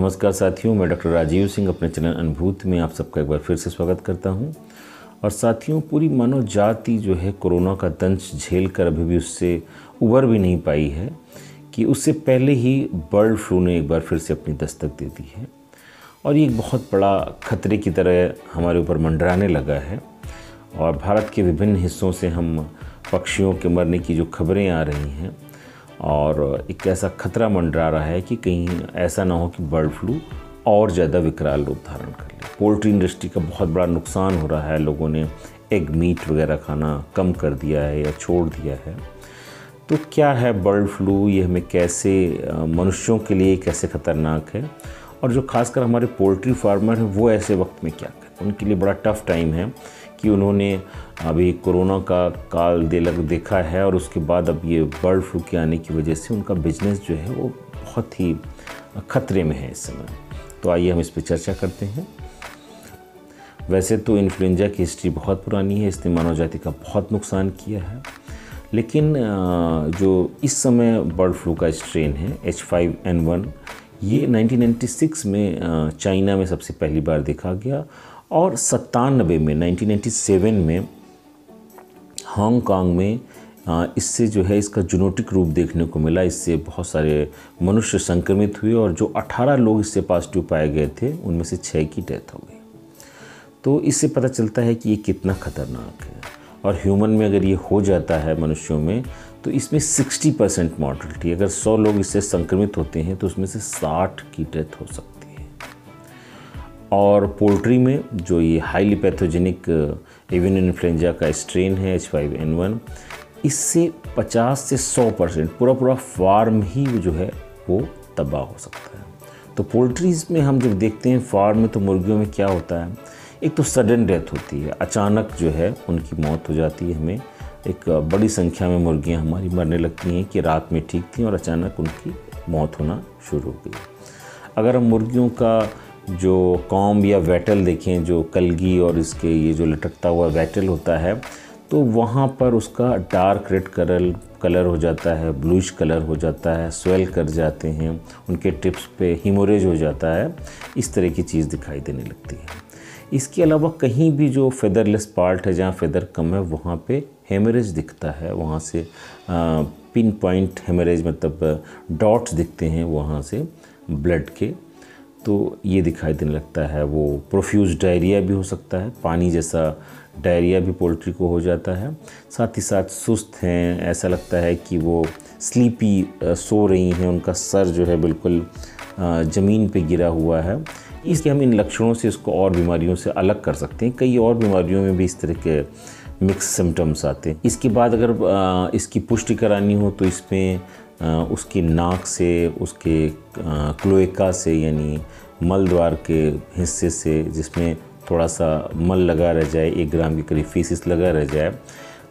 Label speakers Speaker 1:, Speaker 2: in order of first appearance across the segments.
Speaker 1: नमस्कार साथियों, मैं डॉक्टर राजीव सिंह अपने चैनल अनुभूत में आप सबका एक बार फिर से स्वागत करता हूँ। और साथियों, पूरी मानव जाति जो है कोरोना का दंश झेल कर अभी भी उससे उबर भी नहीं पाई है कि उससे पहले ही बर्ड फ्लू ने एक बार फिर से अपनी दस्तक दे दी है। और ये एक बहुत बड़ा खतरे की तरह हमारे ऊपर मंडराने लगा है। और भारत के विभिन्न हिस्सों से हम पक्षियों के मरने की जो खबरें आ रही हैं और एक ऐसा खतरा मंडरा रहा है कि कहीं ऐसा ना हो कि बर्ड फ्लू और ज़्यादा विकराल रूप धारण कर ले। पोल्ट्री इंडस्ट्री का बहुत बड़ा नुकसान हो रहा है। लोगों ने एग मीट वगैरह खाना कम कर दिया है या छोड़ दिया है। तो क्या है बर्ड फ्लू? ये हमें कैसे मनुष्यों के लिए कैसे ख़तरनाक है? और जो खासकर हमारे पोल्ट्री फार्मर हैं, वो ऐसे वक्त में क्या करें? उनके लिए बड़ा टफ़ टाइम है कि उन्होंने अभी कोरोना का काल दे लग देखा है और उसके बाद अब ये बर्ड फ्लू के आने की वजह से उनका बिज़नेस जो है वो बहुत ही खतरे में है इस समय। तो आइए हम इस पर चर्चा करते हैं। वैसे तो इन्फ्लुएंजा की हिस्ट्री बहुत पुरानी है, इसने मानव जाति का बहुत नुकसान किया है। लेकिन जो इस समय बर्ड फ्लू का स्ट्रेन है एच फाइव एन वन ये 1996 में चाइना में सबसे पहली बार देखा गया और सत्तानबे में 1997 में हांगकांग में इससे जो है इसका जुनोटिक रूप देखने को मिला। इससे बहुत सारे मनुष्य संक्रमित हुए और जो 18 लोग इससे पॉजिटिव पाए गए थे, उनमें से छः की डेथ हो गई। तो इससे पता चलता है कि ये कितना ख़तरनाक है। और ह्यूमन में अगर ये हो जाता है मनुष्यों में तो इसमें 60 परसेंट मॉर्टलिटी। अगर 100 लोग इससे संक्रमित होते हैं तो उसमें से 60 की डेथ हो सकती है और पोल्ट्री में जो ये हाईली पैथोजेनिक एवियन इन्फ्लुएंजा का स्ट्रेन है एच फाइव एन वन इससे 50 से 100 परसेंट पूरा पूरा फार्म ही जो है, वो तबाह हो सकता है। तो पोल्ट्रीज़ में हम जब देखते हैं फार्म में तो मुर्गियों में क्या होता है, एक तो सडन डेथ होती है, अचानक जो है उनकी मौत हो जाती है हमें। एक बड़ी संख्या में मुर्गियाँ हमारी मरने लगती हैं कि रात में ठीक थी और अचानक उनकी मौत होना शुरू हो गई। अगर हम मुर्गियों का जो कॉम या वैटल देखें, जो कलगी और इसके ये जो लटकता हुआ वेटल होता है तो वहाँ पर उसका डार्क रेड कलर कलर हो जाता है ब्लूश कलर हो जाता है, स्वेल कर जाते हैं, उनके टिप्स पे हिमोरेज हो जाता है, इस तरह की चीज़ दिखाई देने लगती है। इसके अलावा कहीं भी जो फेदरलेस पार्ट है, जहाँ फेदर कम है, वहाँ पे हेमरेज दिखता है, वहाँ से पिन पॉइंट हेमरेज मतलब डॉट्स दिखते हैं, वहाँ से ब्लड के। तो ये दिखाई देने लगता है वो प्रोफ्यूज डायरिया भी हो सकता है, पानी जैसा डायरिया भी पोल्ट्री को हो जाता है। साथ ही साथ सुस्त हैं, ऐसा लगता है कि वो स्लीपी सो रही हैं, उनका सर जो है बिल्कुल ज़मीन पे गिरा हुआ है। इसके हम इन लक्षणों से इसको और बीमारियों से अलग कर सकते हैं। कई और बीमारियों में भी इस तरह के मिक्स सिम्टम्स आते हैं। इसके बाद अगर इसकी पुष्टि करानी हो तो इसमें उसकी नाक से, उसके क्लोएका से, यानी मल द्वार के हिस्से से, जिसमें थोड़ा सा मल लगा रह जाए, एक ग्राम के करीब फीसिस लगा रह जाए,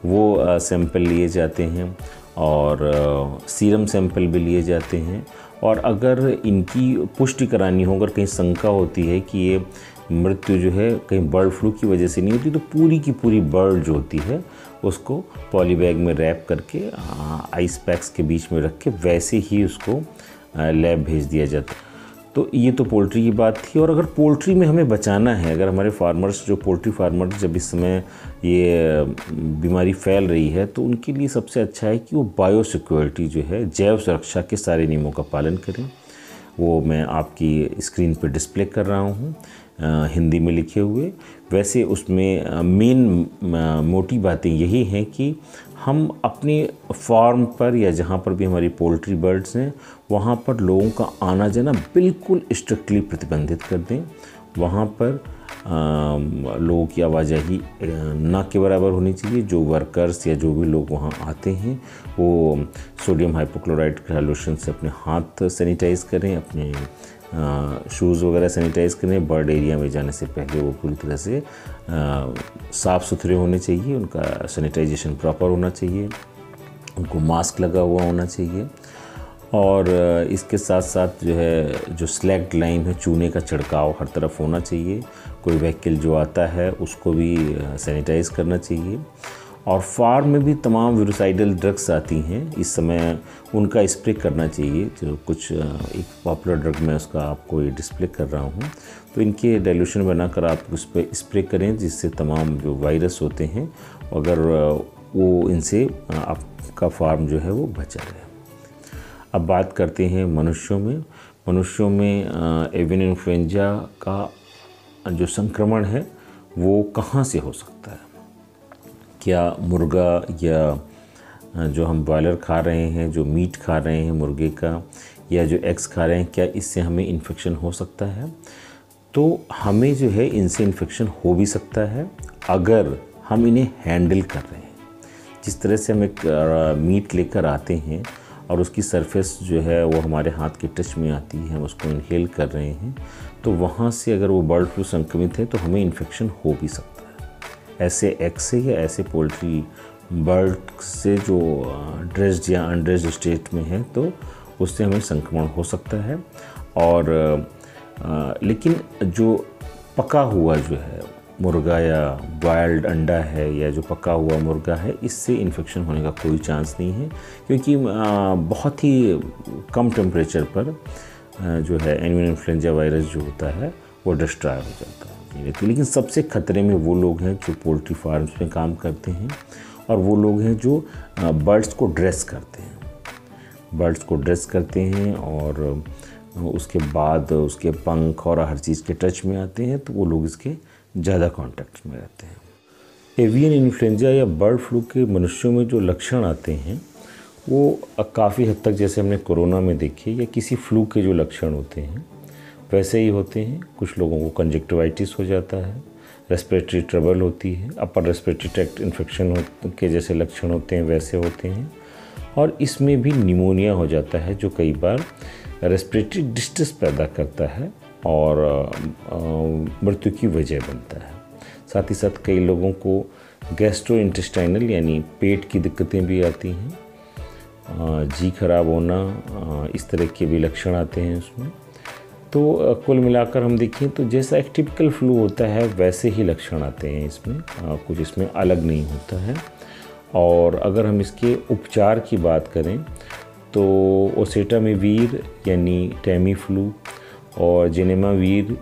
Speaker 1: वो सैंपल लिए जाते हैं और सीरम सैंपल भी लिए जाते हैं। और अगर इनकी पुष्टि करानी हो, अगर कहीं शंका होती है कि ये मृत्यु जो है कहीं बर्ड फ्लू की वजह से नहीं होती तो पूरी की पूरी बर्ड जो होती है, उसको पॉली बैग में रैप करके आइस पैक्स के बीच में रख के वैसे ही उसको लैब भेज दिया जाता है। तो ये तो पोल्ट्री की बात थी, और अगर पोल्ट्री में हमें बचाना है, अगर हमारे फार्मर्स, जो पोल्ट्री फार्मर्स जब इस समय ये बीमारी फैल रही है तो उनके लिए सबसे अच्छा है कि वो बायो सिक्योरिटी जो है, जैव सुरक्षा के सारे नियमों का पालन करें। वो मैं आपकी स्क्रीन पर डिस्प्ले कर रहा हूँ। हिंदी में लिखे हुए। वैसे उसमें मेन मोटी बातें यही हैं कि हम अपने फार्म पर या जहाँ पर भी हमारी पोल्ट्री बर्ड्स हैं, वहाँ पर लोगों का आना जाना बिल्कुल स्ट्रिक्टली प्रतिबंधित कर दें। वहाँ पर लोगों की आवाजाही ना के बराबर होनी चाहिए। जो वर्कर्स या जो भी लोग वहाँ आते हैं, वो सोडियम हाइपोक्लोराइड हाइलोशन से अपने हाथ सैनिटाइज करें, अपने शूज़ वगैरह सैनिटाइज़ करें। बर्ड एरिया में जाने से पहले वो पूरी तरह से साफ़ सुथरे होने चाहिए। उनका सैनिटाइजेशन प्रॉपर होना चाहिए। उनको मास्क लगा हुआ होना चाहिए। और इसके साथ साथ जो है, जो स्लैक्ड लाइन है, चूने का छिड़काव हर तरफ़ होना चाहिए। कोई व्हीकल जो आता है, उसको भी सैनिटाइज़ करना चाहिए। और फार्म में भी तमाम विरोसाइडल ड्रग्स आती हैं। इस समय उनका स्प्रे करना चाहिए। जो कुछ एक पॉपुलर ड्रग में उसका आपको ये डिस्प्ले कर रहा हूँ। तो इनके डाइल्यूशन बनाकर आप उस पर स्प्रे करें, जिससे तमाम जो वायरस होते हैं, अगर वो इनसे आपका फार्म जो है, वो बचा रहे। अब बात करते हैं मनुष्यों में। मनुष्यों में एवियन इन्फ्लुएंजा का जो संक्रमण है, वो कहाँ से हो सकता है? क्या मुर्गा या जो हम बॉयलर खा रहे हैं, जो मीट खा रहे हैं मुर्गे का, या जो एग्स खा रहे हैं, क्या इससे हमें इन्फेक्शन हो सकता है? तो हमें जो है, इनसे इन्फेक्शन हो भी सकता है, अगर हम इन्हें हैंडल कर रहे हैं। जिस तरह से हम एक मीट लेकर आते हैं और उसकी सरफेस जो है वो हमारे हाथ के टच में आती है हम उसको इनहेल कर रहे हैं तो वहाँ से अगर वो बर्ड फ्लू संक्रमित है तो हमें इन्फेक्शन हो भी सकता है। ऐसे एग से या ऐसे पोल्ट्री बर्ड से जो ड्रेस्ड या अनड्रेस्ड स्टेट में है तो उससे हमें संक्रमण हो सकता है। और आ, लेकिन जो पका हुआ जो है मुर्गा या बॉयल्ड अंडा है या जो पका हुआ मुर्गा है, इससे इन्फेक्शन होने का कोई चांस नहीं है, क्योंकि बहुत ही कम टेम्परेचर पर जो है एनिमल इन्फ्लुएंजा वायरस जो होता है, वो डिस्ट्रॉय हो जाता है नहीं लेकिन सबसे ख़तरे में वो लोग हैं जो पोल्ट्री फार्म्स में काम करते हैं और वो लोग हैं जो बर्ड्स को ड्रेस करते हैं। बर्ड्स को ड्रेस करते हैं और उसके बाद उसके पंख और हर चीज़ के टच में आते हैं तो वो लोग इसके ज़्यादा कांटेक्ट में रहते हैं। एवियन इन्फ्लुएंजा या बर्ड फ्लू के मनुष्यों में जो लक्षण आते हैं, वो काफ़ी हद तक जैसे हमने कोरोना में देखे या किसी फ्लू के जो लक्षण होते हैं, वैसे ही होते हैं। कुछ लोगों को कंजक्टिवाइटिस हो जाता है रेस्पिरेटरी ट्रबल होती है अपर रेस्पिरेटरी ट्रैक्ट इन्फेक्शन के जैसे लक्षण होते हैं, वैसे होते हैं। और इसमें भी निमोनिया हो जाता है, जो कई बार रेस्पिरेटरी डिस्ट्रेस पैदा करता है। और मृत्यु की वजह बनता है। साथ ही साथ कई लोगों को गैस्ट्रो इंटेस्टाइनल यानी पेट की दिक्कतें भी आती हैं। जी खराब होना इस तरह के भी लक्षण आते हैं उसमें। तो कुल मिलाकर हम देखें तो जैसा एक टिपिकल फ्लू होता है, वैसे ही लक्षण आते हैं इसमें। कुछ इसमें अलग नहीं होता है। और अगर हम इसके उपचार की बात करें तो ओसेटामीवीर यानी टैमी फ्लू और जेनेमावीर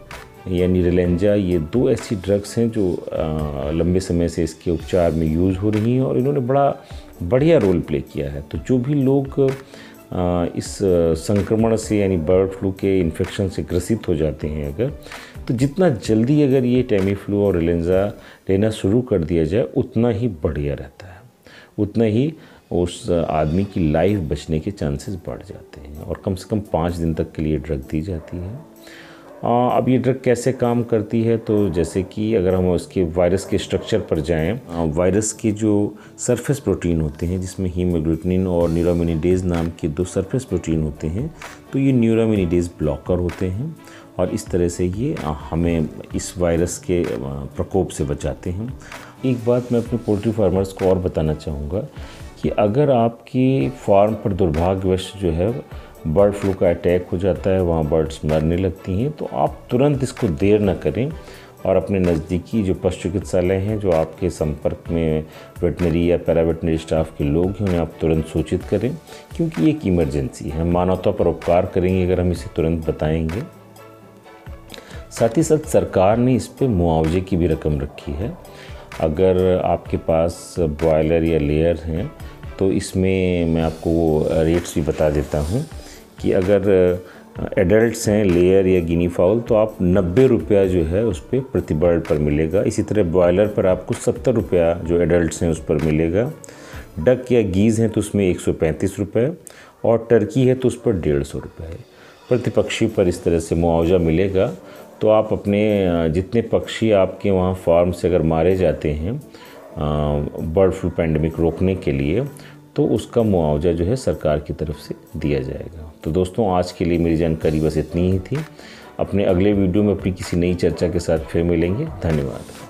Speaker 1: यानी रिलेंजा ये दो ऐसी ड्रग्स हैं जो आ, लंबे समय से इसके उपचार में यूज़ हो रही हैं और इन्होंने बड़ा बढ़िया रोल प्ले किया है। तो जो भी लोग आ, इस संक्रमण से यानी बर्ड फ्लू के इन्फेक्शन से ग्रसित हो जाते हैं अगर तो जितना जल्दी अगर ये टेमी फ्लू और रिलेंजा लेना शुरू कर दिया जाए उतना ही बढ़िया रहता है। उतना ही उस आदमी की लाइफ बचने के चांसेस बढ़ जाते हैं और कम से कम पाँच दिन तक के लिए ड्रग दी जाती है। अब ये ड्रग कैसे काम करती है? तो जैसे कि अगर हम उसके वायरस के स्ट्रक्चर पर जाएँ वायरस के जो सरफेस प्रोटीन होते हैं, जिसमें हीमोग्लूटिनिन और न्यूरोमिनिडेज नाम के दो सरफेस प्रोटीन होते हैं तो ये न्यूरोमिनिडेज ब्लॉकर होते हैं और इस तरह से ये हमें इस वायरस के प्रकोप से बचाते हैं। एक बात मैं अपने पोल्ट्री फार्मर्स को और बताना चाहूँगा कि अगर आपकी फार्म पर दुर्भाग्यवश जो है बर्ड फ्लू का अटैक हो जाता है, वहाँ बर्ड्स मरने लगती हैं तो आप तुरंत इसको देर ना करें और अपने नज़दीकी जो पशु चिकित्सालय हैं, जो आपके संपर्क में वेटनरी या पैरावेटनरी स्टाफ के लोग हैं, उन्हें आप तुरंत सूचित करें, क्योंकि ये एक इमरजेंसी है। मानवता पर उपकार करेंगे अगर हम इसे तुरंत बताएँगे। साथ ही साथ सरकार ने इस पर मुआवजे की भी रकम रखी है। अगर आपके पास बॉयलर या लेयर हैं तो इसमें मैं आपको वो रेट्स भी बता देता हूँ कि अगर एडल्ट्स हैं लेयर या गिनी फाउल तो आप नब्बे रुपया जो है उस पर प्रति बर्ड पर मिलेगा। इसी तरह बॉयलर पर आपको सत्तर रुपया जो एडल्ट्स हैं उस पर मिलेगा। डक या गीज़ हैं तो उसमें एक सौ पैंतीस रुपये और टर्की है तो उस पर डेढ़ सौ रुपये प्रति पक्षी पर इस तरह से मुआवजा मिलेगा। तो आप अपने जितने पक्षी आपके वहाँ फार्म से अगर मारे जाते हैं बर्ड फ्लू पैंडमिक रोकने के लिए तो उसका मुआवजा जो है सरकार की तरफ़ से दिया जाएगा। तो दोस्तों, आज के लिए मेरी जानकारी बस इतनी ही थी। अपने अगले वीडियो में अपनी किसी नई चर्चा के साथ फिर मिलेंगे। धन्यवाद।